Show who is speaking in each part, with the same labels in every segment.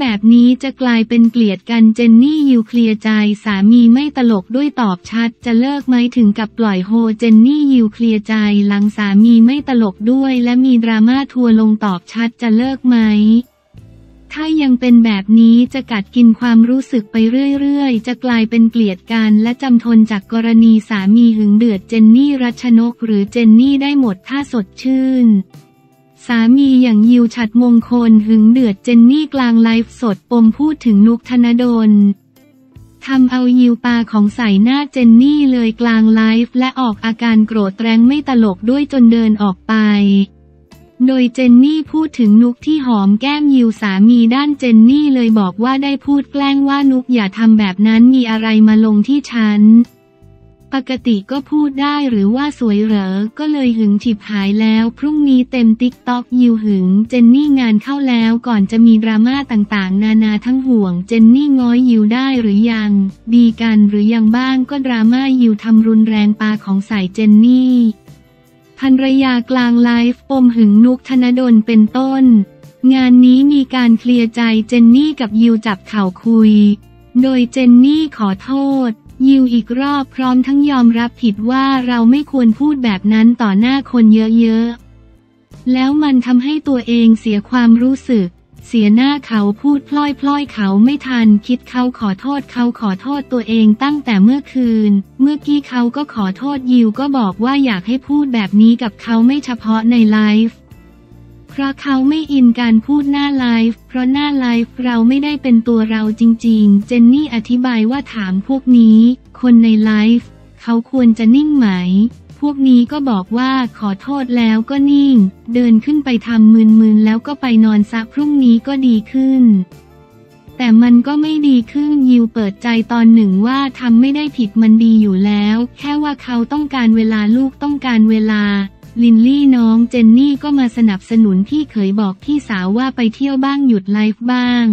Speaker 1: แบบนี้จะกลายเป็นเกลียดกันเจนนี่ยิวเคลียร์ใจสามีไม่ตลกด้วยตอบชัด จะเลิกไหมถึงกับปล่อยโฮเจนนี่ยิวเคลียร์ใจหลังสามีไม่ตลกด้วยและมีดราม่าทัวร์ลงตอบชัดจะเลิกไหมถ้ายังเป็นแบบนี้จะกัดกินความรู้สึกไปเรื่อยๆ จะกลายเป็นเกลียดกันและจำทนจากกรณีสามีหึงเดือดเจนนี่รัชนก หรือเจนนี่ได้หมดถ้าสดชื่น สามีอย่างยิวฉัดมงคลหึงเดือดเจนนี่กลางไลฟ์สดปมพูดถึงนุกธนดลทำเอายิวปาของใส่หน้าเจนนี่เลยกลางไลฟ์และออกอาการโกรธแรงไม่ตลกด้วยจนเดินออกไป โดยเจนนี่พูดถึงนุกที่หอมแก้มยิวสามีด้านเจนนี่เลยบอกว่าได้พูดแกล้งว่านุกอย่าทำแบบนั้นมีอะไรมาลงที่ฉัน ปกติก็พูดได้หรือว่าสวยเหรอ ก็เลยหึงฉิบหายแล้ว พรุ่งนี้เต็มติ๊กต็อกยิวหึง เจนนี่งานเข้าแล้วก่อนจะมีดราม่าต่างๆ นานาทั้งห่วง เจนนี่ง้อยยิวได้หรือยัง ดีกันหรือยังบ้างก็ดราม่ายิวทำรุนแรงปาของใส่เจนนี่ภรรยากลางไลฟ์ปมหึงนุกธนดลเป็นต้น งานนี้มีการเคลียร์ใจเจนนี่กับยิวจับเข่าคุย โดยเจนนี่ขอโทษ ยิวอีกรอบพร้อมทั้งยอมรับผิดว่าเราไม่ควรพูดแบบนั้นต่อหน้าคนเยอะๆ แล้วมันทำให้ตัวเองเสียความรู้สึก เสียหน้าเขาพูดพล่อยพลอยเขาไม่ทัน คิดเขาขอโทษเขาขอโทษตัวเองตั้งแต่เมื่อคืน เมื่อกี้เขาก็ขอโทษยิวก็บอกว่าอยากให้พูดแบบนี้กับเขาไม่เฉพาะในไลฟ์ เพราะเขาไม่อินการพูดหน้าไลฟ์ เพราะหน้าไลฟ์เราไม่ได้เป็นตัวเราจริง ๆ เจนนี่อธิบายว่าถามพวกนี้ คนในไลฟ์เขาควรจะนิ่งไหม พวกนี้ก็บอกว่าขอโทษแล้วก็นิ่ง เดินขึ้นไปทำมืนๆแล้วก็ไปนอนซะพรุ่งนี้ก็ดีขึ้น แต่มันก็ไม่ดีขึ้นยิวเปิดใจตอนหนึ่งว่าทำไม่ได้ผิดมันดีอยู่แล้ว แค่ว่าเขาต้องการเวลาลูกต้องการเวลา ลินลี่น้องเจนนี่ก็มาสนับสนุนพี่เคยบอกพี่สาวว่าไปเที่ยวบ้างหยุดไลฟ์บ้าง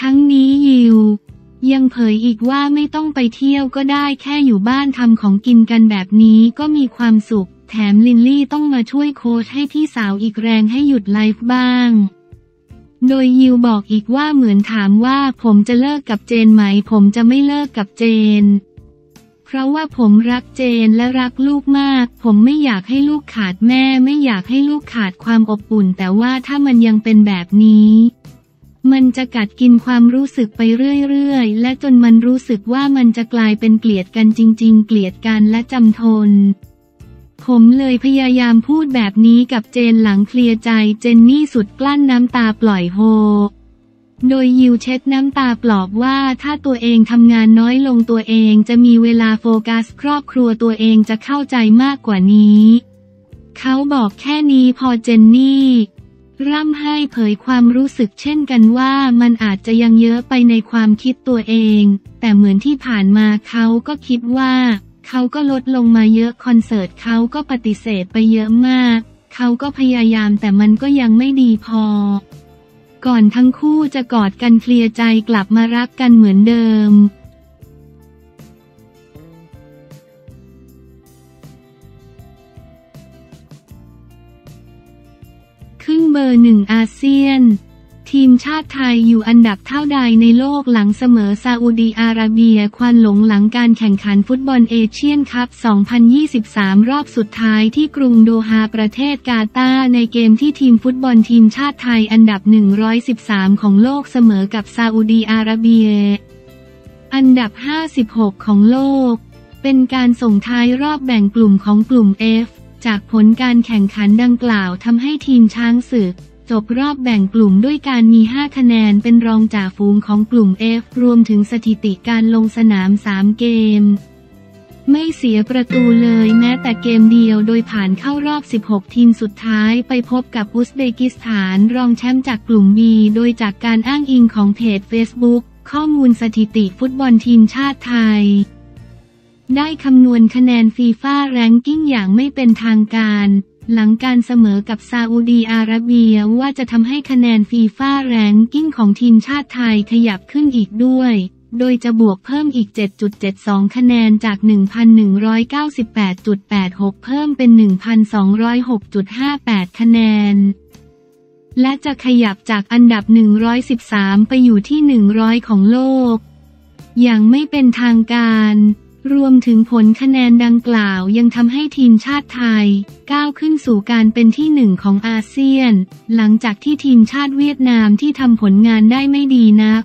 Speaker 1: ทั้งนี้ยิว ยังเผยอีกว่าไม่ต้องไปเที่ยวก็ได้แค่อยู่บ้านทำของกินกันแบบนี้ก็มีความสุข แถมลินลี่ต้องมาช่วยโค้ชให้พี่สาวอีกแรงให้หยุดไลฟ์บ้างโดยยิวบอกอีกว่าเหมือนถามว่าผมจะเลิกกับเจนไหม ผมจะไม่เลิกกับเจน เพราะว่าผมรักเจนและรักลูกมาก ผมไม่อยากให้ลูกขาดแม่ ไม่อยากให้ลูกขาดความอบอุ่น แต่ว่าถ้ามันยังเป็นแบบนี้ มันจะกัดกินความรู้สึกไปเรื่อยๆ และจนมันรู้สึกว่ามันจะกลายเป็นเกลียดกันจริง ๆ เกลียดกันและจำทน ผมเลยพยายามพูดแบบนี้กับเจนหลังเคลียร์ใจ เจนนี่สุดกลั้นน้ำตาปล่อยโฮ โดยยิวเช็ดน้ำตาปลอบว่าถ้าตัวเองทำงานน้อยลงตัวเองจะมีเวลาโฟกัสครอบครัวตัวเองจะเข้าใจมากกว่านี้ เขาบอกแค่นี้พอเจนนี่ ร่ำให้เผยความรู้สึกเช่นกันว่ามันอาจจะยังเยอะไปในความคิดตัวเอง แต่เหมือนที่ผ่านมาเขาก็คิดว่า เขาก็ลดลงมาเยอะคอนเสิร์ตเขาก็ปฏิเสธไปเยอะมาก เขาก็พยายามแต่มันก็ยังไม่ดีพอ ก่อนทั้งคู่จะกอดกันเคลียร์ใจกลับมารักกันเหมือนเดิมขึ้นเบอร์หนึ่งอาเซียน ทีมชาติไทยอยู่อันดับเท่าใดในโลกหลังเสมอซาอุดีอาระเบียควันหลงหลังการแข่งขันฟุตบอลเอเชียนคัพ 2023 รอบสุดท้ายที่กรุงโดฮาประเทศกาตาร์ในเกมที่ทีมฟุตบอลทีมชาติไทยอันดับ 113 ของโลกเสมอกับซาอุดีอาระเบีย อันดับ 56 ของโลก เป็นการส่งท้ายรอบแบ่งกลุ่มของกลุ่ม F จากผลการแข่งขันดังกล่าวทำให้ทีมช้างศึก จบรอบแบ่งกลุ่มด้วยการมี 5 คะแนนเป็นรองจ่าฝูงของกลุ่ม F รวมถึงสถิติการลงสนาม 3 เกม ไม่เสียประตูเลยแม้แต่เกมเดียวโดยผ่านเข้ารอบ 16 ทีมสุดท้ายไปพบกับอุซเบกิสถานรองแชมป์จากกลุ่ม B โดยจากการอ้างอิงของเพจ Facebook ข้อมูลสถิติฟุตบอลทีมชาติไทยได้คำนวณคะแนนฟีฟ่าแรงกิ้งอย่างไม่เป็นทางการ หลังการเสมอกับซาอุดีอาระเบียว่าจะทำให้คะแนนฟีฟ่าแรงกิ้งของทีมชาติไทยขยับขึ้นอีกด้วย โดยจะบวกเพิ่มอีก 7.72 คะแนนจาก 1,198.86 เพิ่มเป็น 1,206.58 คะแนน และจะขยับจากอันดับ 113 ไปอยู่ที่ 100 ของโลก อย่างไม่เป็นทางการ รวมถึงผลคะแนนดังกล่าวยังทำให้ทีมชาติไทย ก้าวขึ้นสู่การเป็นที่หนึ่งของอาเซียน หลังจากที่ทีมชาติเวียดนามที่ทำผลงานได้ไม่ดีนัก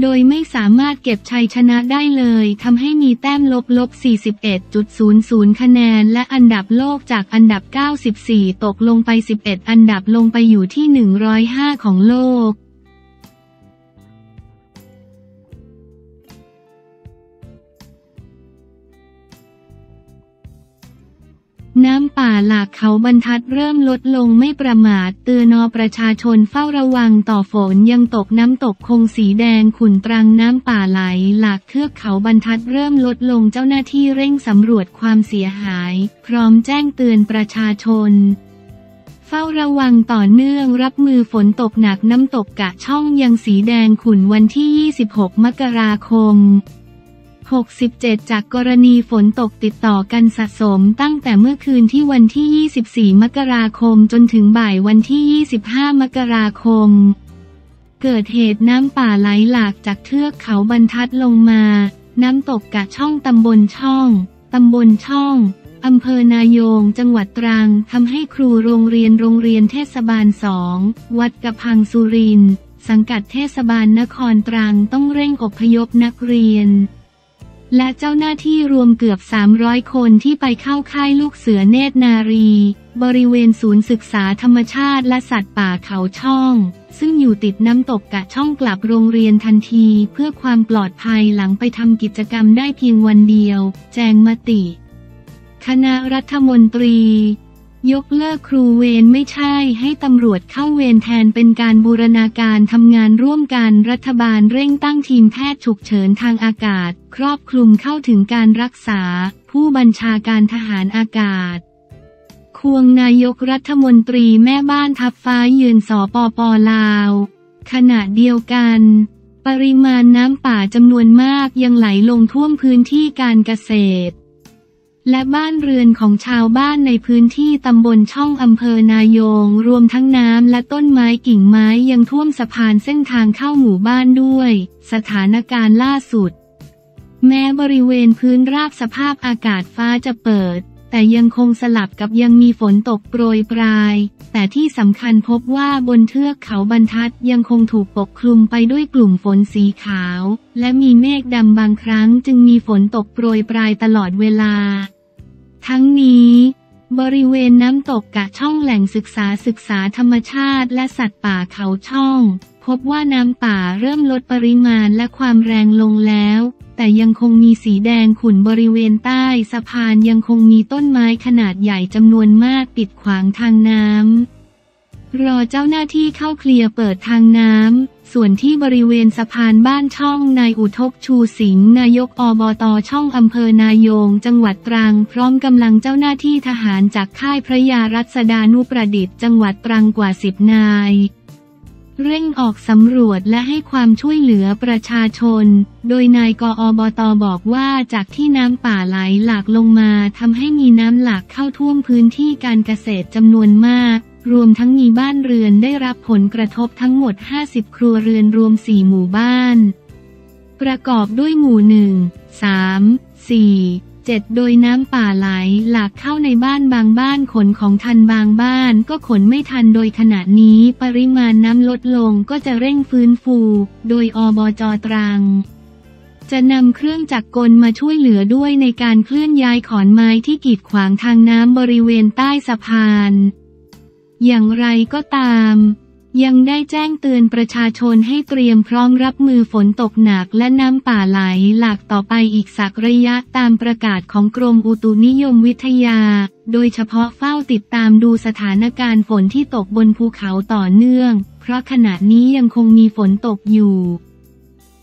Speaker 1: โดยไม่สามารถเก็บชัยชนะได้เลยทำให้มีแต้มลบลบ 41.00 คะแนน และอันดับโลกจากอันดับ 94 ตกลงไป 11 อันดับลงไปอยู่ที่ 105 ของโลก น้ำป่าหลากเขาบรรทัดเริ่มลดลงไม่ประมาท เตือนอประชาชนเฝ้าระวังต่อฝนยังตกน้ำตกคงสีแดงขุ่นตรังน้ำป่าไหล หลากเทือกเขาบรรทัดเริ่มลดลงเจ้าหน้าที่เร่งสำรวจความเสียหาย พร้อมแจ้งเตือนประชาชนเฝ้าระวังต่อเนื่องรับมือฝนตกหนักน้ำตกกะช่องยังสีแดงขุ่นวันที่ 26 มกราคม 67 จากกรณีฝนตกติดต่อกันสะสมตั้งแต่เมื่อคืนที่วันที่ 24 มกราคมจนถึงบ่ายวันที่ 25 มกราคม เกิดเหตุน้ำป่าไหลหลากจากเทือกเขาบรรทัดลงมา น้ำตกกะช่องตำบลช่อง ตำบลช่องอำเภอนายง จังหวัดตรังทำให้ครูโรงเรียนโรงเรียนเทศบาลสองวัดกระพังสุรินทร์สังกัดเทศบาลนครตรังต้องเร่งอพยพนักเรียน และเจ้าหน้าที่รวมเกือบ 300 คนที่ไปเข้าค่ายลูกเสือเนตรนารี บริเวณศูนย์ศึกษาธรรมชาติและสัตว์ป่าเขาช่อง ซึ่งอยู่ติดน้ำตกกะช่องกลับโรงเรียนทันทีเพื่อความปลอดภัยหลังไปทำกิจกรรมได้เพียงวันเดียว แจงมติ คณะรัฐมนตรี ยกเลิกครูเวรไม่ใช่ให้ตำรวจเข้าเวรแทนเป็นการบูรณาการทำงานร่วมกันรัฐบาลเร่งตั้งทีมแพทย์ฉุกเฉินทางอากาศ ครอบคลุมเข้าถึงการรักษา ผู้บัญชาการทหารอากาศ ควงนายกรัฐมนตรีแม่บ้านทับฟ้ายืนสอปอปอลาว ขณะเดียวกัน ปริมาณน้ำป่าจำนวนมากยังไหลลงท่วมพื้นที่การเกษตร และบ้านเรือนของชาวบ้านในพื้นที่ตำบลช่องอำเภอนายง รวมทั้งน้ำและต้นไม้กิ่งไม้ยังท่วมสะพานเส้นทางเข้าหมู่บ้านด้วย สถานการณ์ล่าสุด แม้บริเวณพื้นราบสภาพอากาศฟ้าจะเปิด แต่ยังคงสลับกับยังมีฝนตกโปรยปลาย แต่ที่สำคัญพบว่าบนเทือกเขาบรรทัดยังคงถูกปกคลุมไปด้วยกลุ่มฝนสีขาว และมีเมฆดำบางครั้งจึงมีฝนตกโปรยปลายตลอดเวลา ทั้งนี้ บริเวณน้ำตกกะช่องแหล่งศึกษาศึกษาธรรมชาติและสัตว์ป่าเขาช่อง พบว่าน้ำป่าเริ่มลดปริมาณและความแรงลงแล้ว แต่ยังคงมีสีแดงขุ่นบริเวณใต้สะพานยังคงมีต้นไม้ขนาดใหญ่จำนวนมากปิดขวางทางน้ำ รอเจ้าหน้าที่เข้าเคลียร์เปิดทางน้ำ ส่วนที่บริเวณสะพานบ้านช่องนายอุทกชูสิงห์นายกอบตช่องอำเภอนายง จังหวัดตรัง พร้อมกำลังเจ้าหน้าที่ทหารจากค่ายพระยารัศดานุประดิษฐ์จังหวัดตรังกว่าสิบนาย เร่งออกสำรวจและให้ความช่วยเหลือประชาชน โดยนายกอบตบอกว่าจากที่น้ำป่าไหลหลากลงมาทำให้มีน้ำหลากเข้าท่วมพื้นที่การเกษตรจำนวนมาก รวมทั้งมีบ้านเรือนได้รับผลกระทบทั้งหมด 50 ครัวเรือนรวม 4 หมู่บ้าน ประกอบด้วยหมู่ 1 3 4 7 โดยน้ำป่าไหลหลากเข้าในบ้านบางบ้านขนของทันบางบ้านก็ขนไม่ทันโดยขณะนี้ปริมาณน้ำลดลงก็จะเร่งฟื้นฟู โดยอบจตรัง จะนำเครื่องจักรกลมาช่วยเหลือด้วยในการเคลื่อนย้ายขอนไม้ที่กีดขวางทางน้ำบริเวณใต้สะพาน อย่างไรก็ตาม ยังได้แจ้งเตือนประชาชนให้เตรียมพร้อมรับมือฝนตกหนักและน้ำป่าไหลหลากต่อไปอีกสักระยะตามประกาศของกรมอุตุนิยมวิทยา โดยเฉพาะเฝ้าติดตามดูสถานการณ์ฝนที่ตกบนภูเขาต่อเนื่อง เพราะขณะนี้ยังคงมีฝนตกอยู่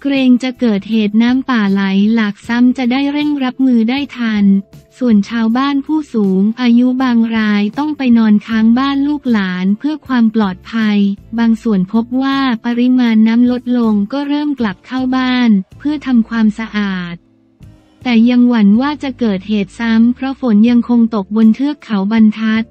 Speaker 1: เกรงจะเกิดเหตุน้ำป่าไหลหลากซ้ำจะได้เร่งรับมือได้ทัน ส่วนชาวบ้านผู้สูงอายุบางรายต้องไปนอนค้างบ้านลูกหลานเพื่อความปลอดภัย บางส่วนพบว่าปริมาณน้ำลดลงก็เริ่มกลับเข้าบ้าน เพื่อทำความสะอาด แต่ยังหวั่นว่าจะเกิดเหตุซ้ำเพราะฝนยังคงตกบนเทือกเขาบรรทัด